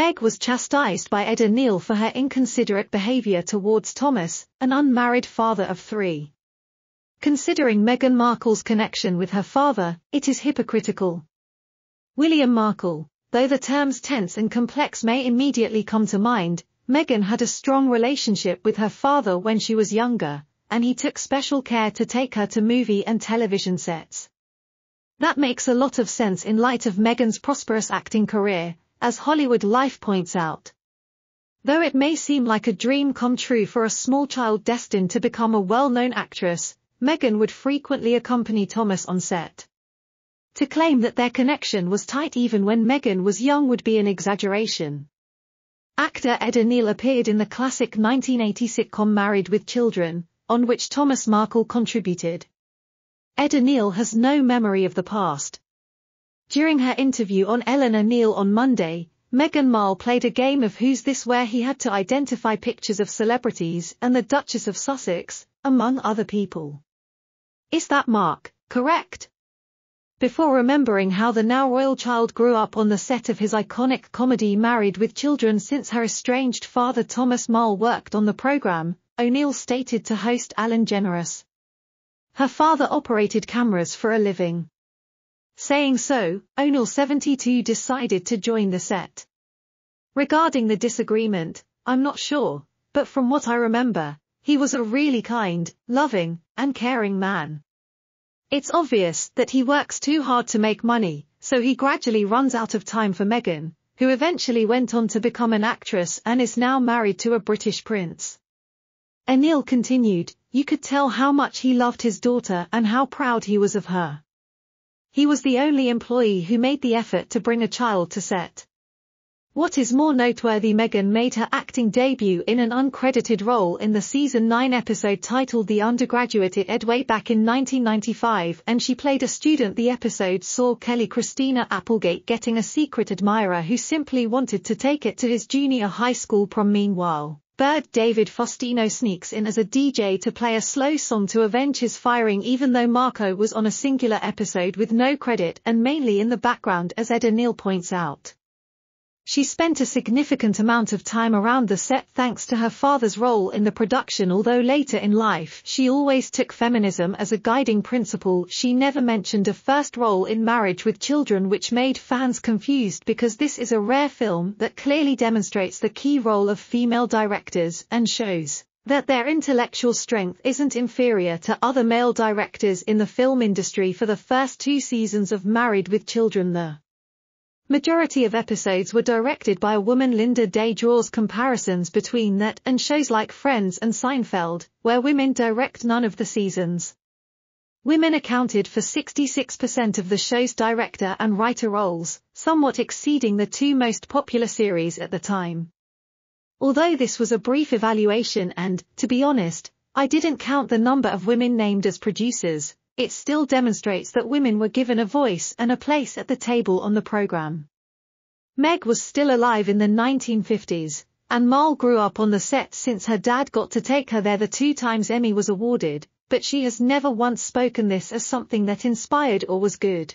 Meg was chastised by Ed O'Neill for her inconsiderate behavior towards Thomas, an unmarried father of three. Considering Meghan Markle's connection with her father, it is hypocritical. William Markle, though the terms tense and complex may immediately come to mind, Meghan had a strong relationship with her father when she was younger, and he took special care to take her to movie and television sets. That makes a lot of sense in light of Meghan's prosperous acting career, as Hollywood Life points out. Though it may seem like a dream come true for a small child destined to become a well-known actress, Meghan would frequently accompany Thomas on set. To claim that their connection was tight even when Meghan was young would be an exaggeration. Actor Ed O'Neill appeared in the classic 1980 sitcom Married with Children, on which Thomas Markle contributed. Ed O'Neill has no memory of the past, during her interview on Ellen Neal on Monday, Meghan Markle played a game of Who's This where he had to identify pictures of celebrities and the Duchess of Sussex, among other people. Is that Mark, correct? Before remembering how the now royal child grew up on the set of his iconic comedy Married with Children since her estranged father Thomas Markle worked on the program, O'Neill stated to host Ellen DeGeneres. Her father operated cameras for a living. Saying so, O'Neill 72 decided to join the set. Regarding the disagreement, I'm not sure, but from what I remember, he was a really kind, loving, and caring man. It's obvious that he works too hard to make money, so he gradually runs out of time for Meghan, who eventually went on to become an actress and is now married to a British prince. O'Neill continued, you could tell how much he loved his daughter and how proud he was of her. He was the only employee who made the effort to bring a child to set. What is more noteworthy Meghan made her acting debut in an uncredited role in the season 9 episode titled The Undergraduate at Edway back in 1995 and she played a student the episode saw Kelly Christina Applegate getting a secret admirer who simply wanted to take it to his junior high school prom meanwhile. Bud David Faustino sneaks in as a DJ to play a slow song to avenge his firing even though Marco was on a singular episode with no credit and mainly in the background as Ed O'Neill points out. She spent a significant amount of time around the set thanks to her father's role in the production although later in life she always took feminism as a guiding principle. She never mentioned a first role in Marriage with Children which made fans confused because this is a rare film that clearly demonstrates the key role of female directors and shows that their intellectual strength isn't inferior to other male directors in the film industry. For the first two seasons of Married with Children the Majority of episodes were directed by a woman Linda Day draws comparisons between that and shows like Friends and Seinfeld, where women direct none of the seasons. Women accounted for 66% of the show's director and writer roles, somewhat exceeding the two most popular series at the time. Although this was a brief evaluation and, to be honest, I didn't count the number of women named as producers, it still demonstrates that women were given a voice and a place at the table on the program. Meg was still alive in the 1950s, and Markle grew up on the set since her dad got to take her there the two times Emmy was awarded, but she has never once spoken this as something that inspired or was good.